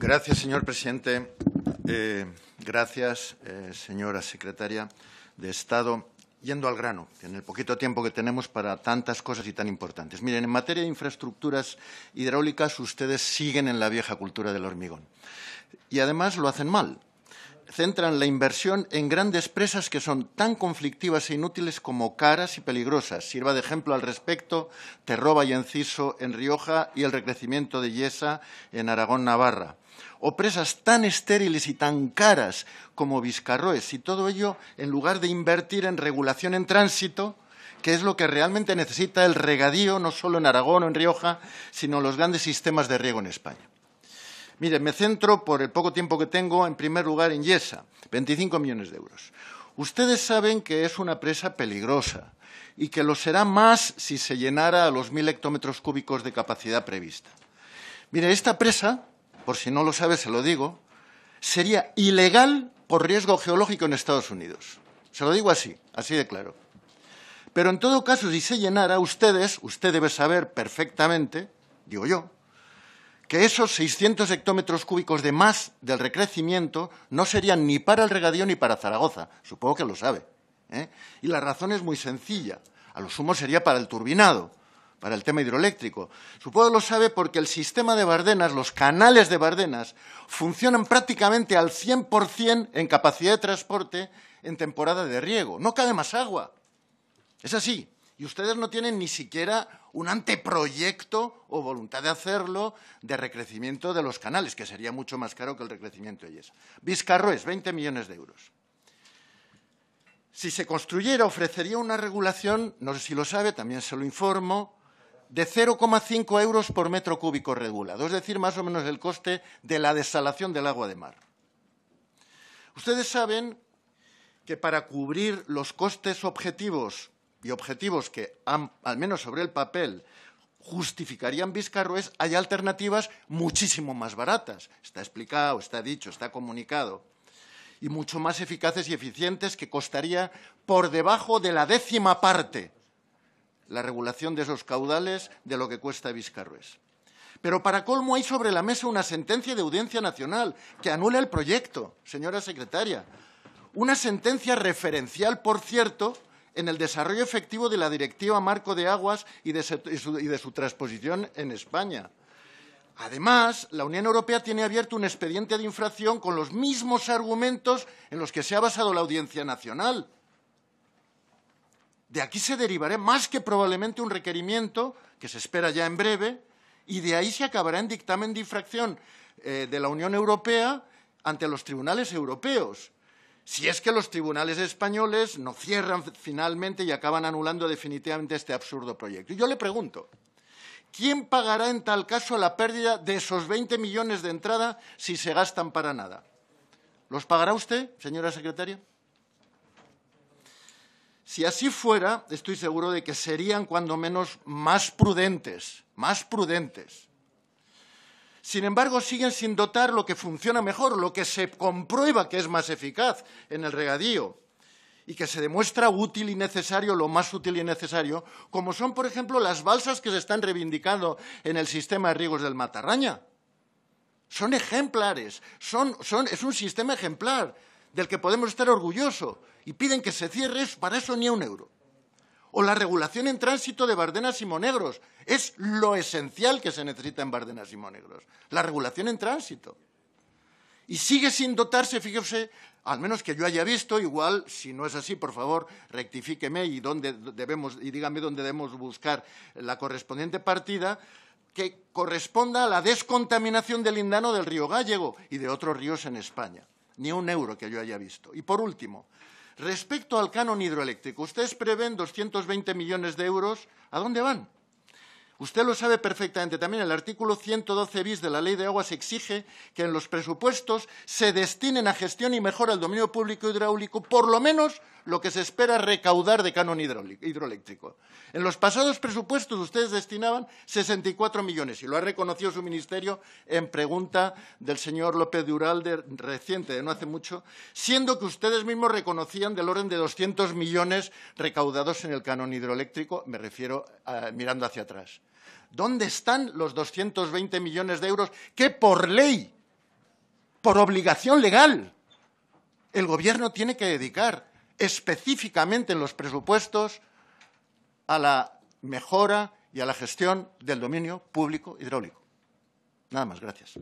Gracias, señor presidente. Eh, gracias, eh, señora secretaria de Estado. Yendo al grano, en el poquito tiempo que tenemos para tantas cosas y tan importantes. Miren, en materia de infraestructuras hidráulicas, ustedes siguen en la vieja cultura del hormigón. Y además lo hacen mal centran la inversión en grandes presas que son tan conflictivas e inútiles como caras y peligrosas. Sirva de ejemplo al respecto Terroba y Enciso en Rioja y el recrecimiento de Yesa en Aragón, Navarra. O presas tan estériles y tan caras como Vizcarroes, y todo ello en lugar de invertir en regulación en tránsito, que es lo que realmente necesita el regadío, no solo en Aragón o en Rioja, sino los grandes sistemas de riego en España. Mire, me centro, por el poco tiempo que tengo, en primer lugar en Yesa, 25 millones de euros. Ustedes saben que es una presa peligrosa y que lo será más si se llenara a los mil hectómetros cúbicos de capacidad prevista. Mire, esta presa, por si no lo sabe, se lo digo, sería ilegal por riesgo geológico en Estados Unidos. Se lo digo así, así de claro. Pero en todo caso, si se llenara, ustedes, usted debe saber perfectamente, digo yo, que esos 600 hectómetros cúbicos de más del recrecimiento no serían ni para el regadío ni para Zaragoza. Supongo que lo sabe. ¿eh? Y la razón es muy sencilla. A lo sumo sería para el turbinado, para el tema hidroeléctrico. Supongo que lo sabe porque el sistema de Bardenas, los canales de Bardenas, funcionan prácticamente al 100% en capacidad de transporte en temporada de riego. No cabe más agua. Es así y ustedes no tienen ni siquiera un anteproyecto o voluntad de hacerlo de recrecimiento de los canales, que sería mucho más caro que el recrecimiento de ellos. Vizcarroes, 20 millones de euros. Si se construyera, ofrecería una regulación, no sé si lo sabe, también se lo informo, de 0,5 euros por metro cúbico regulado, es decir, más o menos el coste de la desalación del agua de mar. Ustedes saben que para cubrir los costes objetivos y objetivos que, al menos sobre el papel, justificarían Vizcarroes, hay alternativas muchísimo más baratas. Está explicado, está dicho, está comunicado. Y mucho más eficaces y eficientes que costaría por debajo de la décima parte la regulación de esos caudales de lo que cuesta Vizcarroes. Pero para colmo hay sobre la mesa una sentencia de audiencia nacional que anula el proyecto, señora secretaria. Una sentencia referencial, por cierto, en el desarrollo efectivo de la Directiva Marco de Aguas y de, su, transposición en España. Además, la Unión Europea tiene abierto un expediente de infracción con los mismos argumentos en los que se ha basado la Audiencia Nacional. De aquí se derivará más que probablemente un requerimiento que se espera ya en breve y de ahí se acabará en dictamen de infracción eh, de la Unión Europea ante los tribunales europeos si es que los tribunales españoles no cierran finalmente y acaban anulando definitivamente este absurdo proyecto. Y yo le pregunto, ¿quién pagará en tal caso la pérdida de esos 20 millones de entrada si se gastan para nada? ¿Los pagará usted, señora secretaria? Si así fuera, estoy seguro de que serían cuando menos más prudentes, más prudentes sin embargo, siguen sin dotar lo que funciona mejor, lo que se comprueba que es más eficaz en el regadío y que se demuestra útil y necesario, lo más útil y necesario, como son, por ejemplo, las balsas que se están reivindicando en el sistema de riegos del Matarraña. Son ejemplares, es un sistema ejemplar del que podemos estar orgullosos y piden que se cierre, para eso ni un euro o la regulación en tránsito de Bardenas y Monegros. Es lo esencial que se necesita en Bardenas y Monegros, la regulación en tránsito. Y sigue sin dotarse, fíjese, al menos que yo haya visto, igual, si no es así, por favor, rectifíqueme y, dónde debemos, y dígame dónde debemos buscar la correspondiente partida, que corresponda a la descontaminación del lindano del río Gallego y de otros ríos en España. Ni un euro que yo haya visto. Y por último, Respecto al canon hidroeléctrico, ustedes prevén 220 millones de euros. ¿A dónde van? Usted lo sabe perfectamente. También el artículo 112 bis de la Ley de Aguas exige que en los presupuestos se destinen a gestión y mejora del dominio público hidráulico por lo menos lo que se espera recaudar de canon hidroeléctrico. En los pasados presupuestos ustedes destinaban 64 millones y lo ha reconocido su ministerio en pregunta del señor López de Uralde reciente, de no hace mucho, siendo que ustedes mismos reconocían del orden de 200 millones recaudados en el canon hidroeléctrico, me refiero mirando hacia atrás. ¿Dónde están los 220 millones de euros que por ley por obligación legal. El Gobierno tiene que dedicar específicamente en los presupuestos a la mejora y a la gestión del dominio público hidráulico. Nada más, gracias.